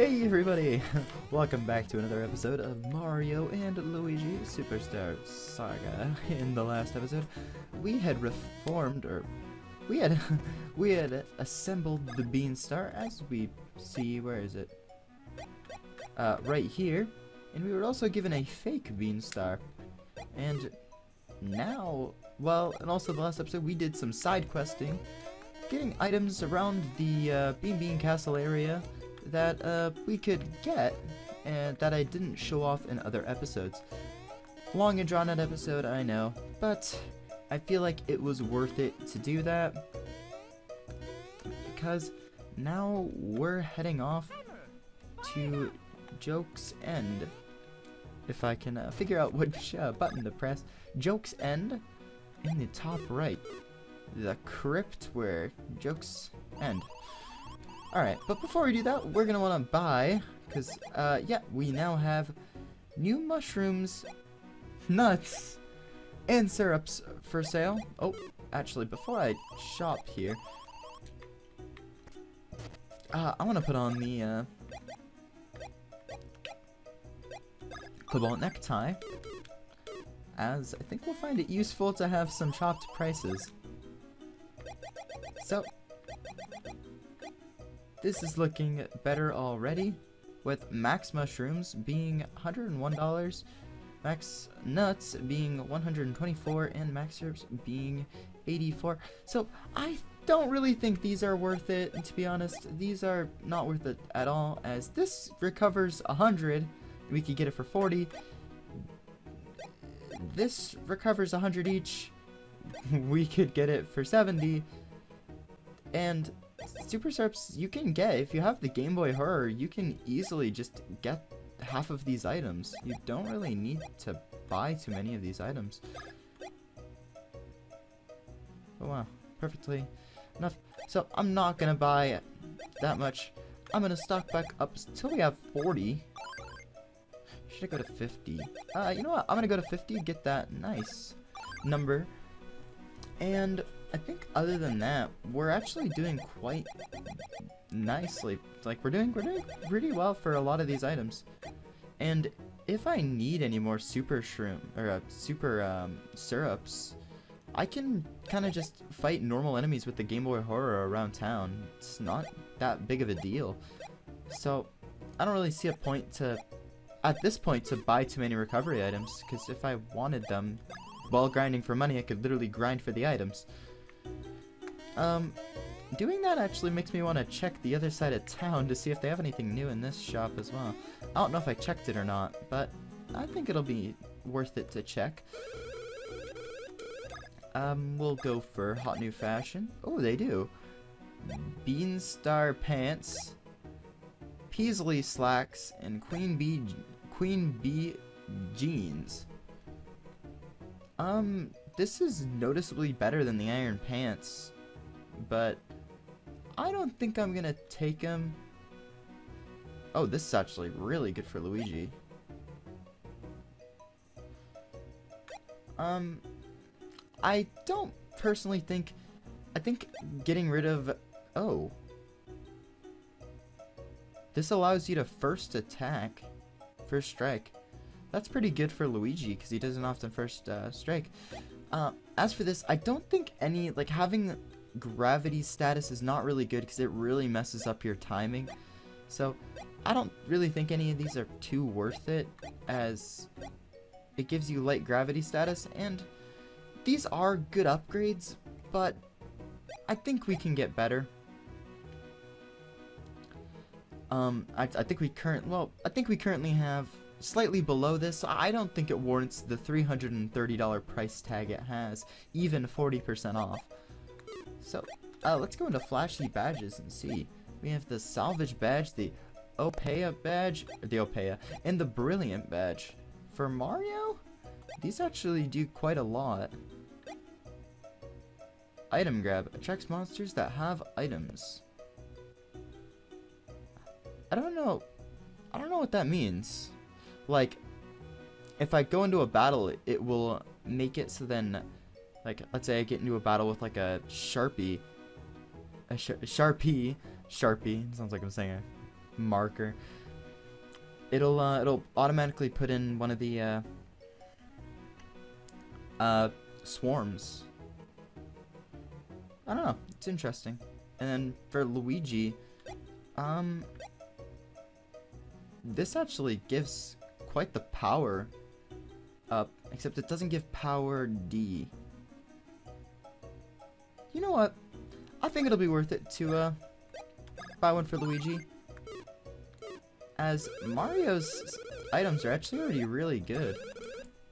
Hey everybody! Welcome back to another episode of Mario and Luigi Superstar Saga. In the last episode, we had reformed, or we had we had assembled the Beanstar as we see. Where is it? Uh, right here, and we were also given a fake Beanstar. And now, well, and also the last episode, we did some side questing, getting items around the uh, Bean Bean Castle area that uh, we could get and that I didn't show off in other episodes. Long and drawn out episode, I know, but I feel like it was worth it to do that because now we're heading off to Joke's End. If I can uh, figure out which uh, button to press. Joke's End in the top right. The crypt where Joke's End. Alright, but before we do that, we're going to want to buy, because, uh, yeah, we now have new mushrooms, nuts, and syrups for sale. Oh, actually, before I shop here, uh, I want to put on the, uh, cobalt necktie, as I think we'll find it useful to have some chopped prices. So, this is looking better already, with max mushrooms being $101, max nuts being 124, and max syrups being 84. So I don't really think these are worth it, to be honest. These are not worth it at all, as this recovers 100, we could get it for 40. This recovers 100 each, we could get it for 70. And Super Syrups you can get. If you have the Game Boy Horror, you can easily just get half of these items. You don't really need to buy too many of these items. Oh wow, perfectly enough. So I'm not gonna buy that much. I'm gonna stock back up until we have 40. Should I go to 50? Uh, you know what? I'm gonna go to 50, get that nice number. And I think other than that, we're actually doing quite nicely. Like we're doing we're doing pretty well for a lot of these items. And if I need any more super shroom or uh, super um, syrups, I can kind of just fight normal enemies with the Game Boy Horror around town. It's not that big of a deal. So I don't really see a point to, at this point, to buy too many recovery items. Because if I wanted them while grinding for money, I could literally grind for the items. Um, doing that actually makes me want to check the other side of town to see if they have anything new in this shop as well. I don't know if I checked it or not, but I think it'll be worth it to check. Um, we'll go for hot new fashion. Oh, they do. Beanstar pants, Peasley slacks, and Queen Bee Queen Bee jeans. Um, this is noticeably better than the iron pants but I don't think I'm gonna take him. Oh, this is actually really good for Luigi. Um, I don't personally think, I think getting rid of, oh. This allows you to first attack, first strike. That's pretty good for Luigi, because he doesn't often first uh, strike. Uh, as for this, I don't think any, like, having gravity status is not really good because it really messes up your timing. So I don't really think any of these are too worth it as it gives you light gravity status and these are good upgrades, but I think we can get better. Um, I, I think we current well, I think we currently have slightly below this, I don't think it warrants the $330 price tag it has, even 40% off. So, uh, let's go into flashy badges and see. We have the salvage badge, the Opea badge, the Opea, and the brilliant badge. For Mario, these actually do quite a lot. Item grab attracts monsters that have items. I don't know. I don't know what that means. Like, if I go into a battle, it will make it so then like, let's say I get into a battle with like a Sharpie. A, sh Sharpie. Sharpie. Sounds like I'm saying a marker, it'll uh, it'll automatically put in one of the uh, uh, swarms. I don't know. It's interesting. And then for Luigi, um, this actually gives quite the power up, except it doesn't give power D. You know what? I think it'll be worth it to uh, buy one for Luigi. As Mario's items are actually already really good.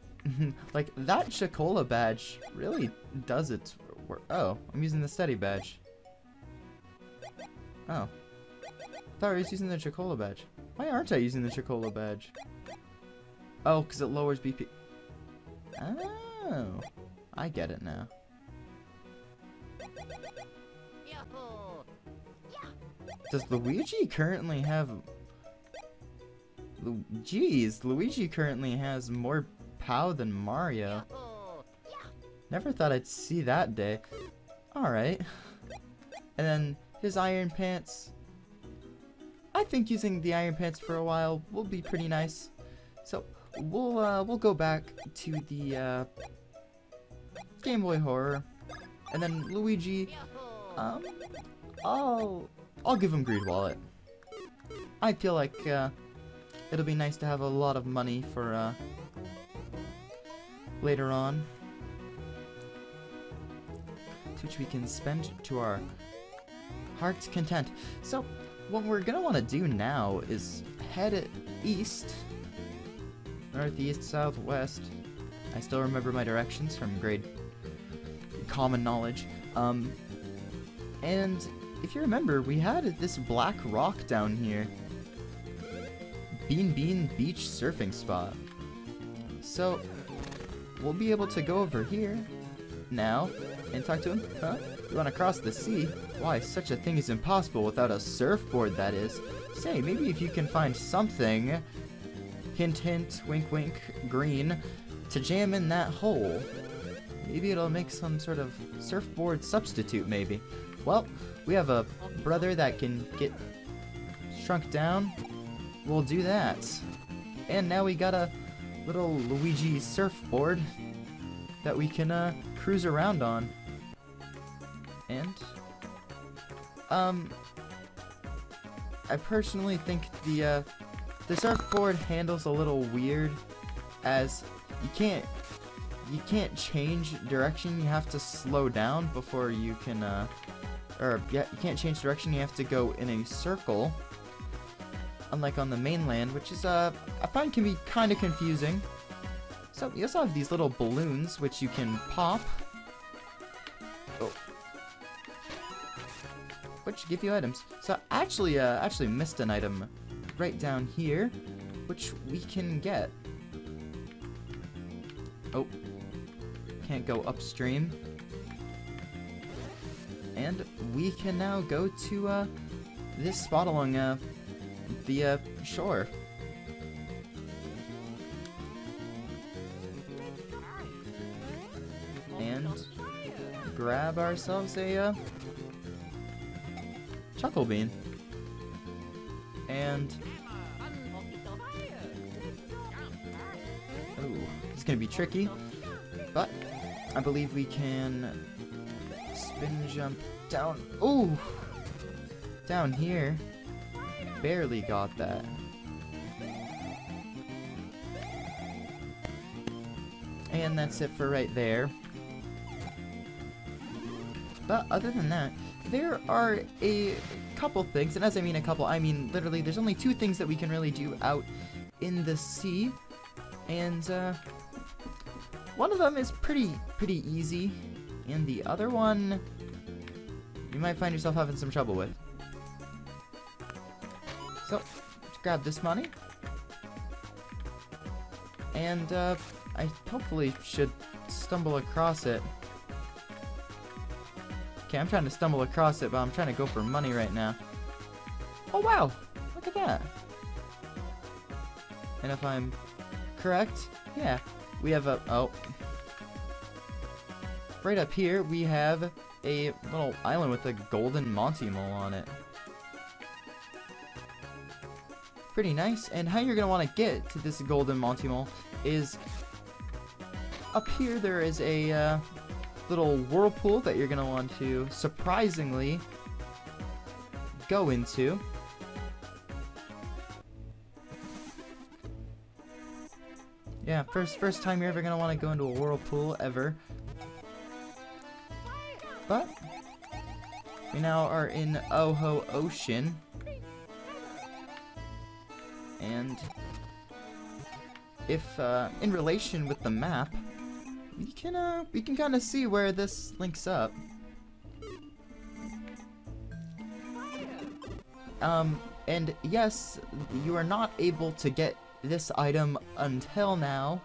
like, that Chocola badge really does its work. Oh, I'm using the steady badge. Oh. I thought I was using the Chocola badge. Why aren't I using the Chocola badge? Oh, because it lowers BP. Oh. I get it now. Does Luigi currently have... Lu Jeez, Luigi currently has more POW than Mario. Never thought I'd see that day. Alright. And then his Iron Pants. I think using the Iron Pants for a while will be pretty nice. So, we'll, uh, we'll go back to the, uh, Game Boy Horror. And then Luigi, um, I'll, I'll give him Greed Wallet. I feel like, uh, it'll be nice to have a lot of money for, uh, later on. Which we can spend to our heart's content. So, what we're gonna want to do now is head east, northeast, southwest. I still remember my directions from grade common knowledge. Um, and if you remember, we had this black rock down here. Bean Bean Beach Surfing Spot. So, we'll be able to go over here now and talk to him. Huh? You want to cross the sea? Why, such a thing is impossible without a surfboard, that is. Say, maybe if you can find something, hint hint, wink wink, green, to jam in that hole. Maybe it'll make some sort of surfboard substitute, maybe. Well, we have a brother that can get shrunk down. We'll do that. And now we got a little Luigi surfboard that we can uh, cruise around on. And, um, I personally think the, uh, the surfboard handles a little weird as you can't you can't change direction. You have to slow down before you can uh or yeah you can't change direction. You have to go in a circle unlike on the mainland which is uh I find can be kind of confusing. So you also have these little balloons which you can pop. Oh. Which give you items. So I actually uh actually missed an item right down here which we can get Oh. Can't go upstream. And we can now go to uh, this spot along uh, the uh, shore. And grab ourselves a uh, Chuckle Bean. And Ooh, it's gonna be tricky, but I believe we can spin jump down. Ooh, down here. Barely got that. And that's it for right there. But other than that, there are a couple things, and as I mean a couple, I mean literally there's only two things that we can really do out in the sea. And uh, one of them is pretty pretty easy, and the other one you might find yourself having some trouble with. So, let's grab this money. And uh, I hopefully should stumble across it. Okay, I'm trying to stumble across it, but I'm trying to go for money right now. Oh wow! Look at that! And if I'm correct, yeah, we have a, oh. Right up here, we have a little island with a golden Monty mole on it. pretty nice. And how you're going to want to get to this golden Monty Mole is up here there is a uh, little whirlpool that you're going to want to surprisingly go into. Yeah, first first time you're ever gonna want to go into a whirlpool ever. But we now are in Oho Ocean. And if uh, in relation with the map, we can uh, we can kind of see where this links up. Um, and yes, you are not able to get this item until now.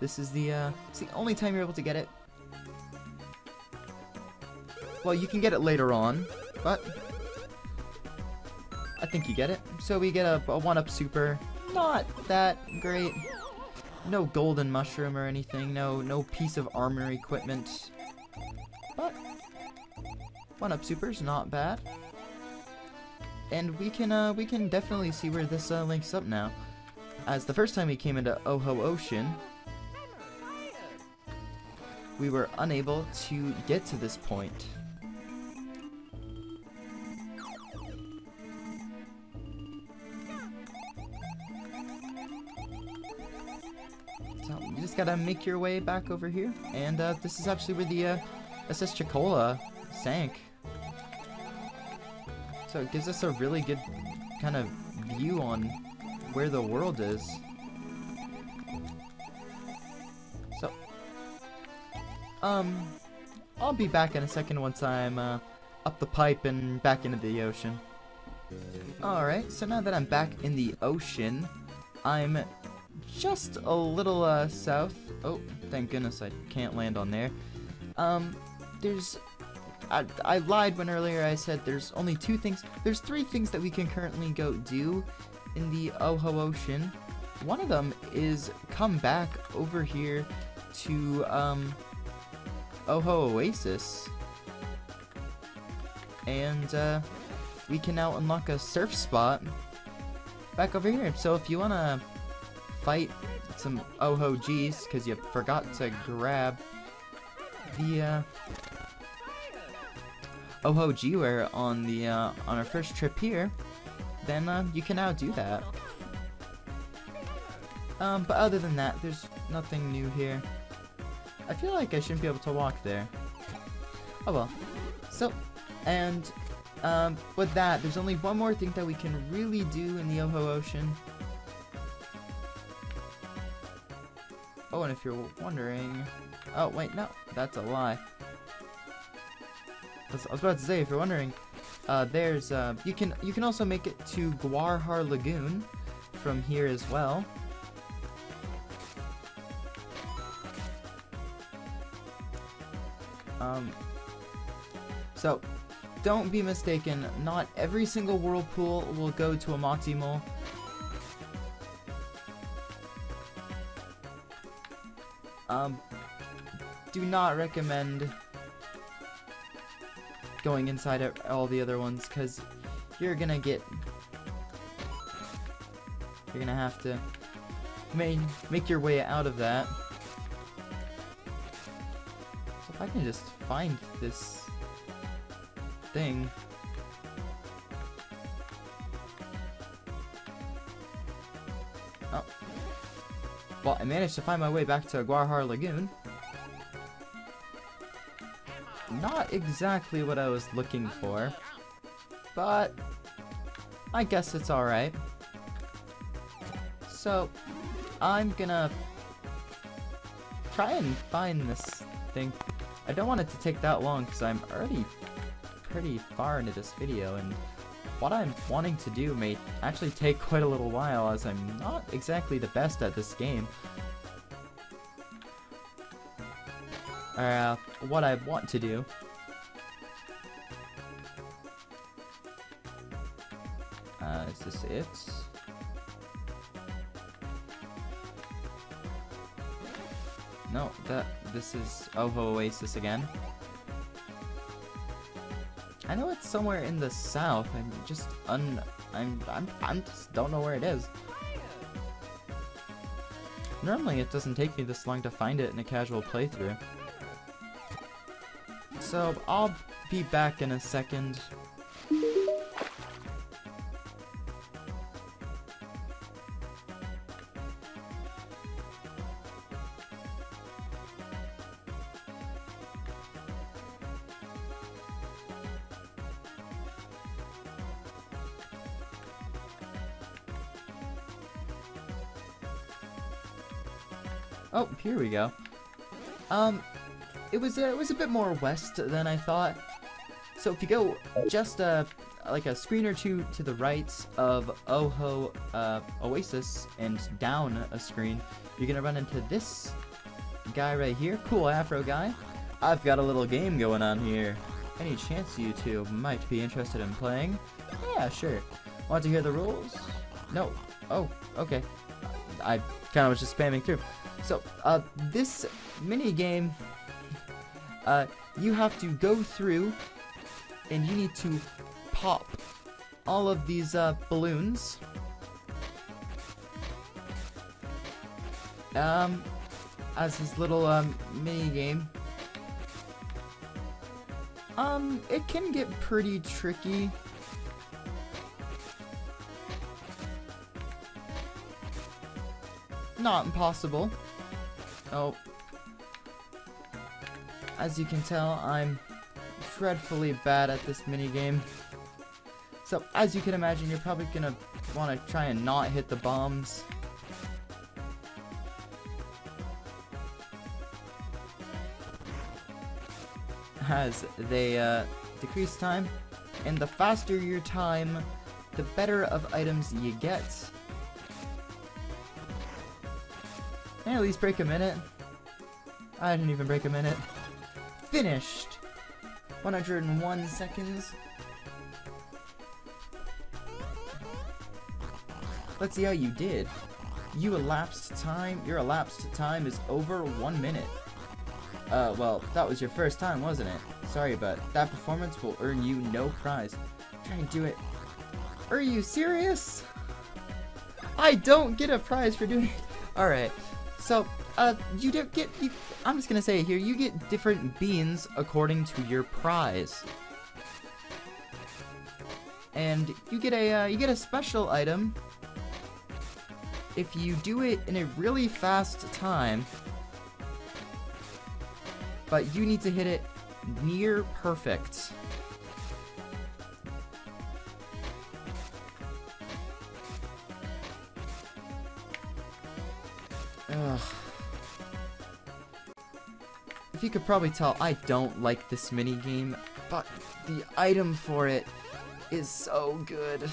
This is the, uh, it's the only time you're able to get it. Well, you can get it later on, but I think you get it. So we get a, a 1-up super. Not that great. No golden mushroom or anything. No, no piece of armor equipment. But 1-up super's not bad. And we can, uh, we can definitely see where this uh, links up now as the first time we came into Oho Ocean, we were unable to get to this point. Just gotta make your way back over here, and uh, this is actually where the uh, SS Chuckola sank. So it gives us a really good kind of view on where the world is. So, um, I'll be back in a second once I'm uh, up the pipe and back into the ocean. Alright, so now that I'm back in the ocean, I'm just a little uh, south. Oh, thank goodness I can't land on there. Um, there's I, I, lied when earlier I said there's only two things. There's three things that we can currently go do in the Oho Ocean. One of them is come back over here to um, Oho Oasis. And uh, we can now unlock a surf spot back over here. So if you want to fight some Oho G's, because you forgot to grab the uh, Oho G-Ware on the uh, on our first trip here, then uh, you can now do that. Um, but other than that, there's nothing new here. I feel like I shouldn't be able to walk there. Oh well. So, and um, with that, there's only one more thing that we can really do in the Oho Ocean. Oh, and if you're wondering... Oh, wait, no, that's a lie. I was about to say, if you're wondering, uh, there's uh, you can you can also make it to Gwarhar Lagoon from here as well. Um, so, don't be mistaken, not every single whirlpool will go to a Monty Mole. Um, do not recommend going inside all the other ones because you're gonna get you're gonna have to make, make your way out of that. So if I can just find this thing well I managed to find my way back to Gwarhar Lagoon not exactly what I was looking for, but I guess it's alright. So, I'm gonna try and find this thing. I don't want it to take that long because I'm already pretty far into this video and what I'm wanting to do may actually take quite a little while as I'm not exactly the best at this game. uh, what I want to do. Uh, is this it? No, that this is Oho Oasis again. I know it's somewhere in the south. I'm just un. I'm. I'm. I'm just don't know where it is. Normally, it doesn't take me this long to find it in a casual playthrough. So I'll be back in a second. Here we go. Um, it was uh, it was a bit more west than I thought. So if you go just uh, like a screen or two to the right of Oho uh, Oasis and down a screen, you're gonna run into this guy right here. Cool Afro guy. I've got a little game going on here. Any chance you two might be interested in playing? Yeah, sure. Want to hear the rules? No. Oh, okay. I kind of was just spamming through. So, uh, this mini game, uh, you have to go through and you need to pop all of these, uh, balloons. Um, as this little, um, mini game. Um, it can get pretty tricky. Not impossible. Oh. As you can tell, I'm dreadfully bad at this minigame. So, as you can imagine, you're probably gonna want to try and not hit the bombs. As they uh, decrease time, and the faster your time, the better of items you get. Can I at least break a minute? I didn't even break a minute. Finished! 101 seconds. Let's see how you did. You elapsed time, your elapsed time is over one minute. Uh, well, that was your first time, wasn't it? Sorry, but that performance will earn you no prize. Try and do it. Are you serious? I don't get a prize for doing it. Alright, so, uh, you don't get, you, I'm just gonna say it here, you get different beans according to your prize. And you get a, uh, you get a special item if you do it in a really fast time, but you need to hit it near perfect. You could probably tell, I don't like this mini game, but the item for it is so good.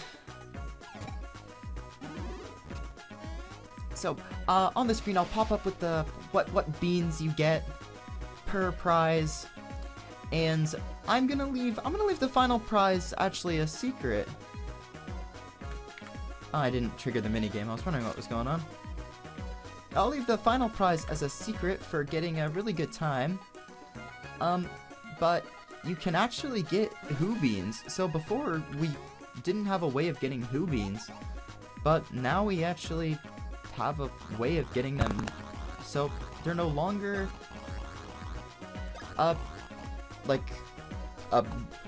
So, uh, on the screen, I'll pop up with the what what beans you get per prize, and I'm gonna leave I'm gonna leave the final prize actually a secret. Oh, I didn't trigger the mini game. I was wondering what was going on. I'll leave the final prize as a secret for getting a really good time. Um, but you can actually get Hoo Beans. So before, we didn't have a way of getting Hoo Beans, but now we actually have a way of getting them. So they're no longer, uh, like, a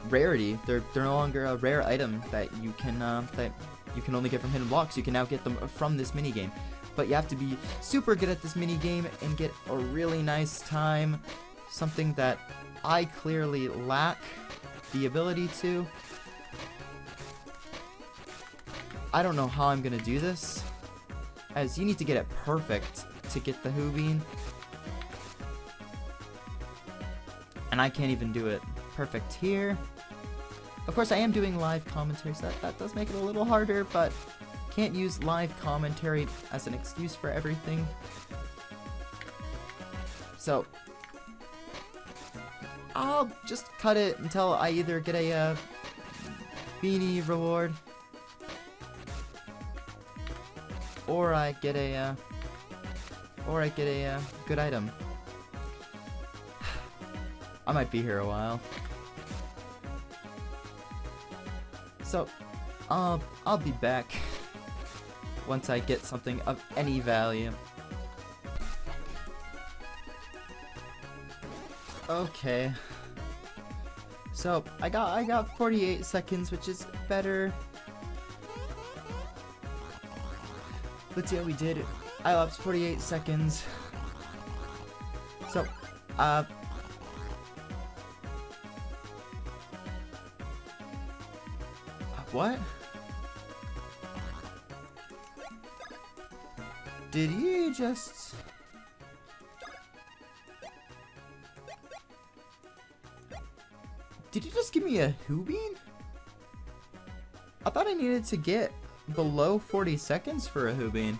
rarity. They're, they're no longer a rare item that you can, uh, that you can only get from hidden blocks. You can now get them from this minigame but you have to be super good at this mini game and get a really nice time. Something that I clearly lack the ability to. I don't know how I'm gonna do this, as you need to get it perfect to get the Bean. And I can't even do it perfect here. Of course, I am doing live commentary, so that, that does make it a little harder, but can't use live commentary as an excuse for everything. So, I'll just cut it until I either get a uh, beanie reward or I get a uh, or I get a uh, good item. I might be here a while. So, uh, I'll be back once I get something of any value. Okay. So, I got I got 48 seconds, which is better. Let's see how we did. I lapsed 48 seconds. So, uh... What? Did you just... Did you just give me a Hoobie? I thought I needed to get below 40 seconds for a Hoobie.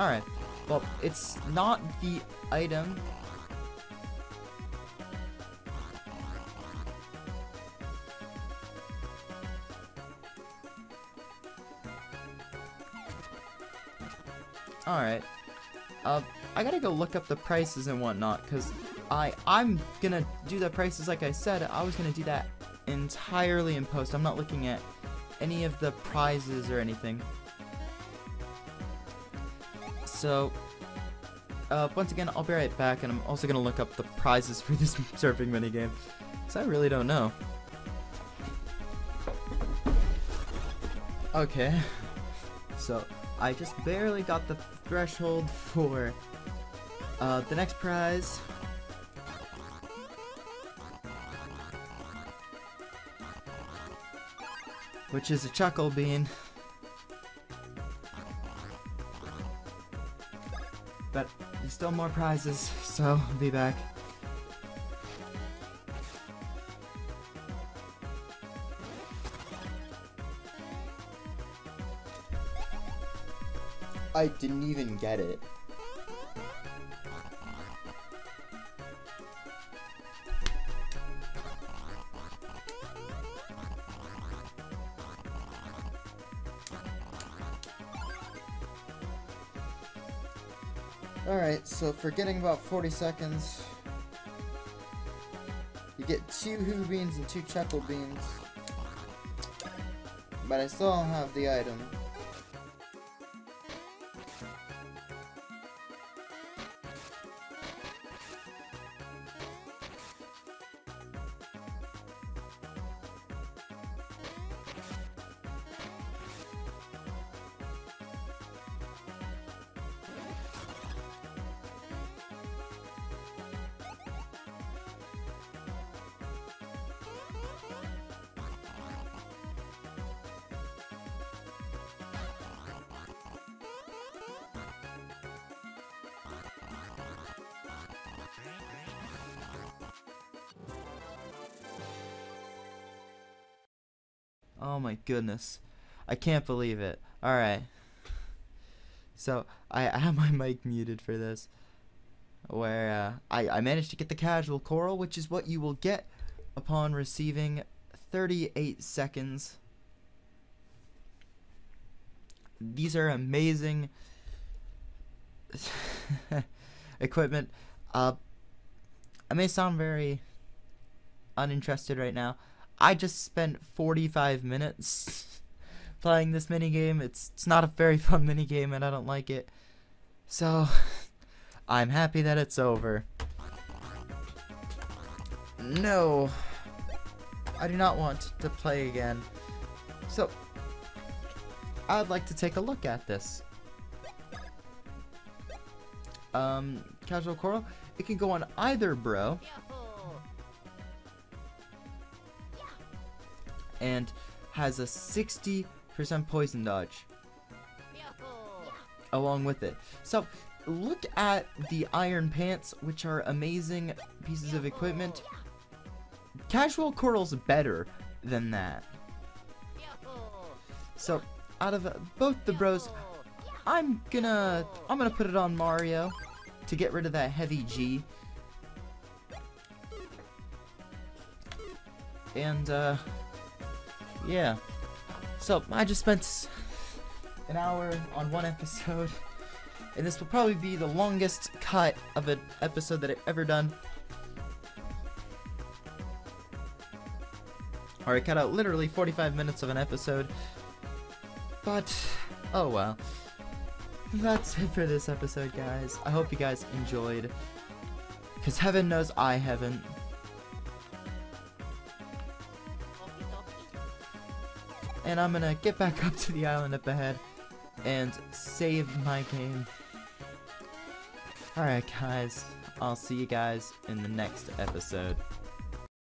Alright, well, it's not the item. Alright. Uh, I gotta go look up the prices and whatnot, because I, I'm gonna do the prices like I said. I was gonna do that entirely in post. I'm not looking at any of the prizes or anything. So, uh, once again, I'll be right back, and I'm also gonna look up the prizes for this surfing minigame, because I really don't know. Okay, so I just barely got the threshold for uh, the next prize. Which is a chuckle bean. But there's still more prizes, so I'll be back. I didn't even get it. Alright, so for getting about 40 seconds, you get two Hoo Beans and two Chuckle Beans. But I still don't have the item. Oh my goodness. I can't believe it. Alright. So, I, I have my mic muted for this. Where uh, I, I managed to get the casual coral, which is what you will get upon receiving 38 seconds. These are amazing equipment. Uh, I may sound very uninterested right now. I just spent 45 minutes playing this mini game. It's it's not a very fun mini game, and I don't like it. So I'm happy that it's over. No, I do not want to play again. So I'd like to take a look at this. Um, casual coral. It can go on either bro. And has a 60% poison dodge along with it. So look at the iron pants, which are amazing pieces of equipment. Casual Coral's better than that. So out of both the bros, I'm gonna I'm gonna put it on Mario to get rid of that heavy G. And uh yeah. So, I just spent an hour on one episode, and this will probably be the longest cut of an episode that I've ever done. Or I cut out literally 45 minutes of an episode. But, oh well. That's it for this episode, guys. I hope you guys enjoyed. Because heaven knows I haven't. And I'm gonna get back up to the island up ahead and save my game. Alright guys, I'll see you guys in the next episode.